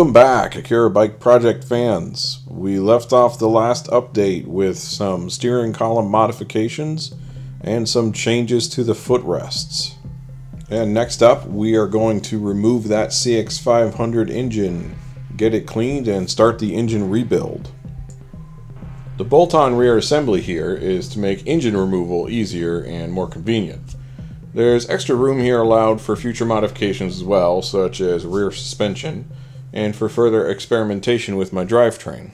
Welcome back, Akira Bike Project fans. We left off the last update with some steering column modifications and some changes to the footrests. And next up, we are going to remove that CX500 engine, get it cleaned, and start the engine rebuild. The bolt-on rear assembly here is to make engine removal easier and more convenient. There's extra room here allowed for future modifications as well, such as rear suspension, and for further experimentation with my drivetrain.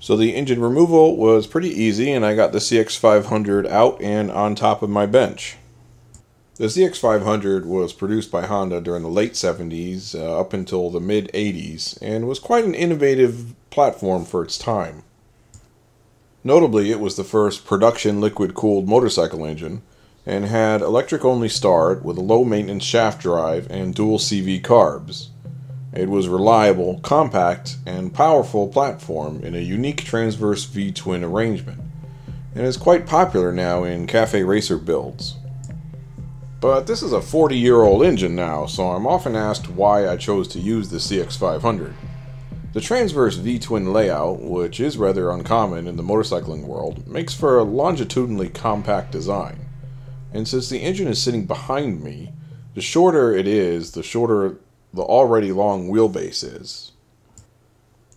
So the engine removal was pretty easy and I got the CX500 out and on top of my bench. The CX500 was produced by Honda during the late 70s uh, up until the mid 80s and was quite an innovative platform for its time. Notably, it was the first production liquid cooled motorcycle engine and had electric only start with a low maintenance shaft drive and dual CV carbs. It was reliable, compact, and powerful platform in a unique transverse V-twin arrangement, and is quite popular now in cafe racer builds. But this is a 40 year old engine now, so I'm often asked why I chose to use the CX500. The transverse V-twin layout, which is rather uncommon in the motorcycling world, makes for a longitudinally compact design. And since the engine is sitting behind me, the shorter it is, the shorter the already long wheelbase is.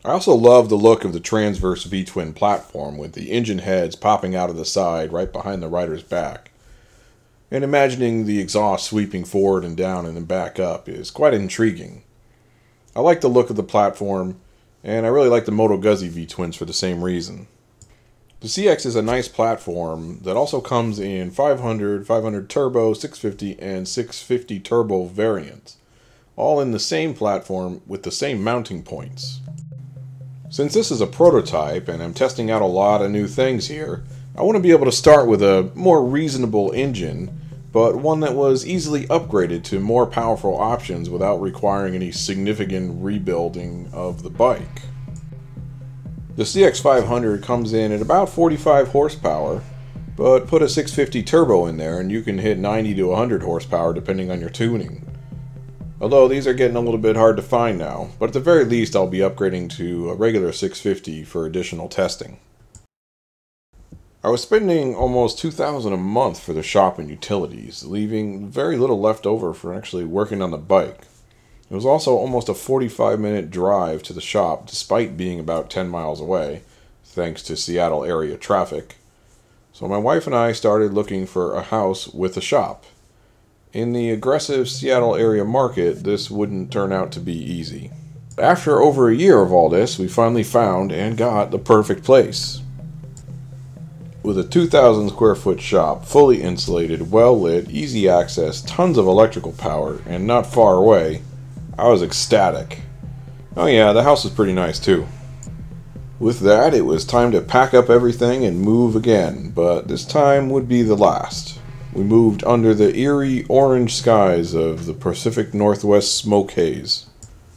I also love the look of the transverse V-twin platform with the engine heads popping out of the side right behind the rider's back. And imagining the exhaust sweeping forward and down and then back up is quite intriguing. I like the look of the platform, and I really like the Moto Guzzi V-twins for the same reason. The CX is a nice platform that also comes in 500, 500 Turbo, 650, and 650 Turbo variants all in the same platform with the same mounting points. Since this is a prototype and I'm testing out a lot of new things here, I want to be able to start with a more reasonable engine, but one that was easily upgraded to more powerful options without requiring any significant rebuilding of the bike. The CX500 comes in at about 45 horsepower, but put a 650 turbo in there and you can hit 90 to 100 horsepower depending on your tuning. Although these are getting a little bit hard to find now, but at the very least I'll be upgrading to a regular 650 for additional testing. I was spending almost 2000 a month for the shop and utilities, leaving very little left over for actually working on the bike. It was also almost a 45 minute drive to the shop despite being about 10 miles away, thanks to Seattle area traffic. So my wife and I started looking for a house with a shop. In the aggressive Seattle area market, this wouldn't turn out to be easy. After over a year of all this, we finally found and got the perfect place. With a 2,000 square foot shop, fully insulated, well lit, easy access, tons of electrical power, and not far away, I was ecstatic. Oh, yeah, the house was pretty nice too. With that, it was time to pack up everything and move again, but this time would be the last we moved under the eerie orange skies of the Pacific Northwest smoke haze.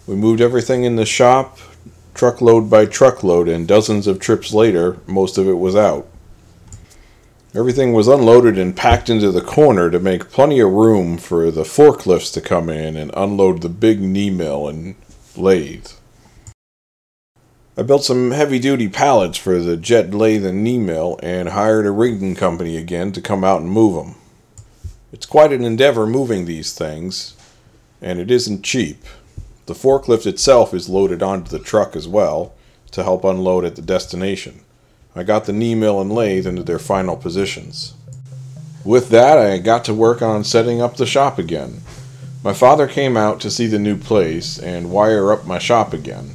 We moved everything in the shop, truckload by truckload, and dozens of trips later, most of it was out. Everything was unloaded and packed into the corner to make plenty of room for the forklifts to come in and unload the big knee mill and lathe. I built some heavy duty pallets for the jet lathe and knee mill and hired a rigging company again to come out and move them. It's quite an endeavor moving these things, and it isn't cheap. The forklift itself is loaded onto the truck as well to help unload at the destination. I got the knee mill and lathe into their final positions. With that, I got to work on setting up the shop again. My father came out to see the new place and wire up my shop again.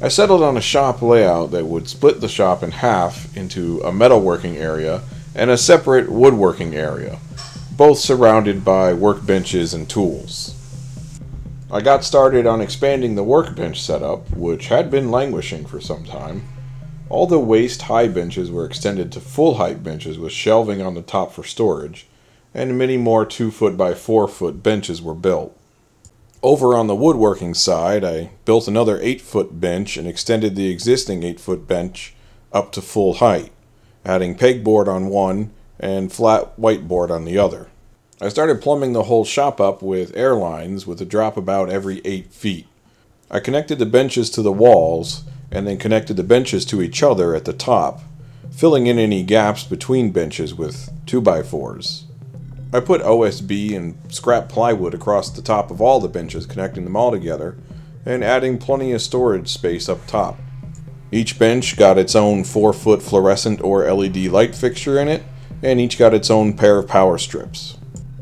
I settled on a shop layout that would split the shop in half into a metalworking area and a separate woodworking area both surrounded by workbenches and tools. I got started on expanding the workbench setup, which had been languishing for some time. All the waist high benches were extended to full height benches with shelving on the top for storage, and many more 2 foot by 4 foot benches were built. Over on the woodworking side, I built another 8 foot bench and extended the existing 8 foot bench up to full height, adding pegboard on one and flat whiteboard on the other. I started plumbing the whole shop up with air lines with a drop about every 8 feet. I connected the benches to the walls and then connected the benches to each other at the top, filling in any gaps between benches with 2x4s. I put OSB and scrap plywood across the top of all the benches, connecting them all together, and adding plenty of storage space up top. Each bench got its own 4 foot fluorescent or LED light fixture in it, and each got its own pair of power strips.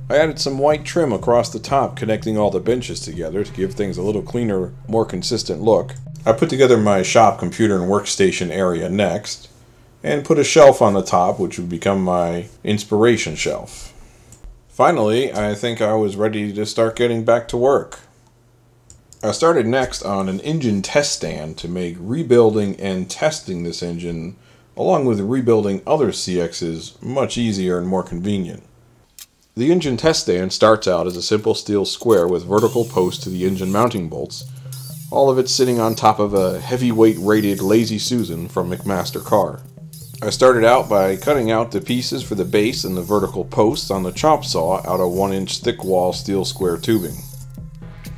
I added some white trim across the top connecting all the benches together to give things a little cleaner, more consistent look. I put together my shop computer and workstation area next, and put a shelf on the top which would become my inspiration shelf. Finally, I think I was ready to start getting back to work. I started next on an engine test stand to make rebuilding and testing this engine, along with rebuilding other CXs, much easier and more convenient. The engine test stand starts out as a simple steel square with vertical posts to the engine mounting bolts, all of it sitting on top of a heavyweight rated Lazy Susan from McMaster-Carr. I started out by cutting out the pieces for the base and the vertical posts on the chop saw out of 1 inch thick wall steel square tubing.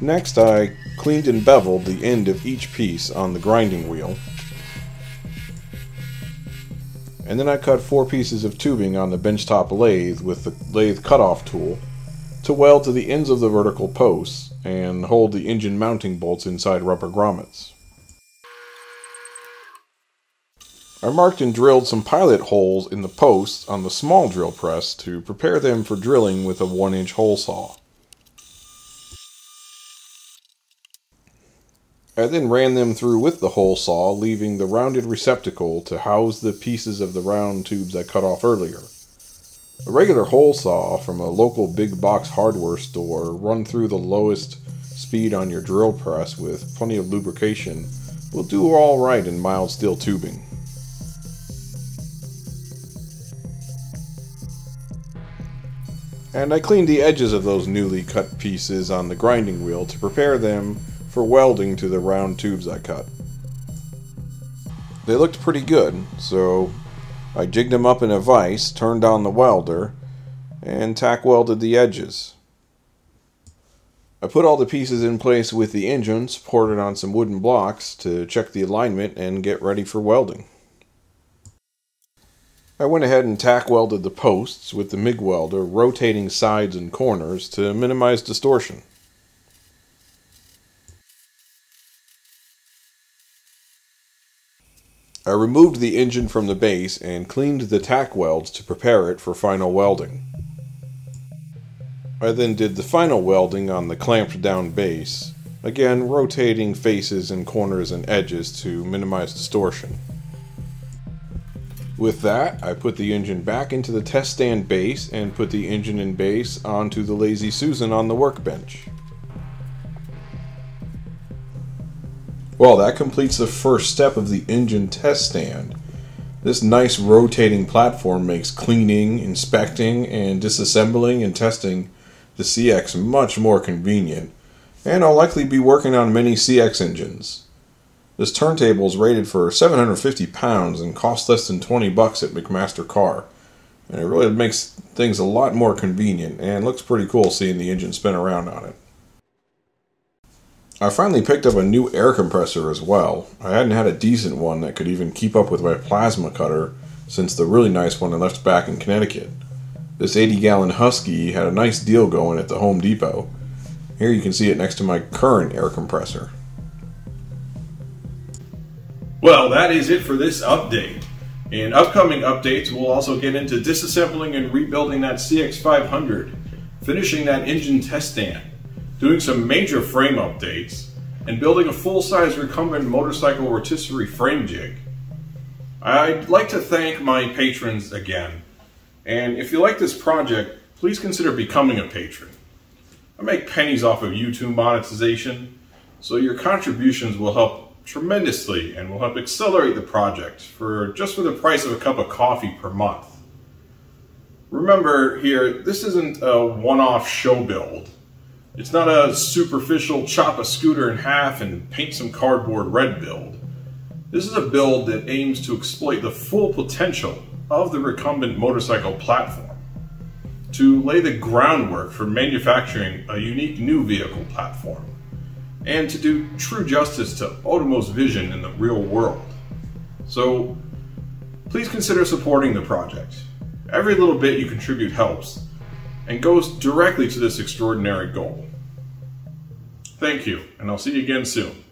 Next I cleaned and beveled the end of each piece on the grinding wheel. And then I cut four pieces of tubing on the benchtop lathe with the lathe cutoff tool to weld to the ends of the vertical posts and hold the engine mounting bolts inside rubber grommets. I marked and drilled some pilot holes in the posts on the small drill press to prepare them for drilling with a 1 inch hole saw. I then ran them through with the hole saw, leaving the rounded receptacle to house the pieces of the round tubes I cut off earlier. A regular hole saw from a local big box hardware store run through the lowest speed on your drill press with plenty of lubrication will do all right in mild steel tubing. and I cleaned the edges of those newly cut pieces on the grinding wheel to prepare them for welding to the round tubes I cut. They looked pretty good, so I jigged them up in a vise, turned on the welder, and tack welded the edges. I put all the pieces in place with the engine supported on some wooden blocks to check the alignment and get ready for welding. I went ahead and tack welded the posts with the MIG welder, rotating sides and corners to minimize distortion. I removed the engine from the base and cleaned the tack welds to prepare it for final welding. I then did the final welding on the clamped down base, again rotating faces and corners and edges to minimize distortion. With that, I put the engine back into the test stand base and put the engine and base onto the Lazy Susan on the workbench. Well, that completes the first step of the engine test stand. This nice rotating platform makes cleaning, inspecting, and disassembling and testing the CX much more convenient, and I'll likely be working on many CX engines. This turntable is rated for 750 pounds and costs less than 20 bucks at McMaster-Carr. And it really makes things a lot more convenient and looks pretty cool seeing the engine spin around on it. I finally picked up a new air compressor as well. I hadn't had a decent one that could even keep up with my plasma cutter since the really nice one I left back in Connecticut. This 80 gallon Husky had a nice deal going at the Home Depot. Here you can see it next to my current air compressor. Well, that is it for this update. In upcoming updates, we'll also get into disassembling and rebuilding that CX500, finishing that engine test stand, doing some major frame updates, and building a full-size recumbent motorcycle rotisserie frame jig. I'd like to thank my patrons again, and if you like this project, please consider becoming a patron. I make pennies off of YouTube monetization, so your contributions will help tremendously and will help accelerate the project for just for the price of a cup of coffee per month. Remember here, this isn't a one-off show build. It's not a superficial chop a scooter in half and paint some cardboard red build. This is a build that aims to exploit the full potential of the recumbent motorcycle platform, to lay the groundwork for manufacturing a unique new vehicle platform and to do true justice to Otomo's vision in the real world. So please consider supporting the project. Every little bit you contribute helps and goes directly to this extraordinary goal. Thank you, and I'll see you again soon.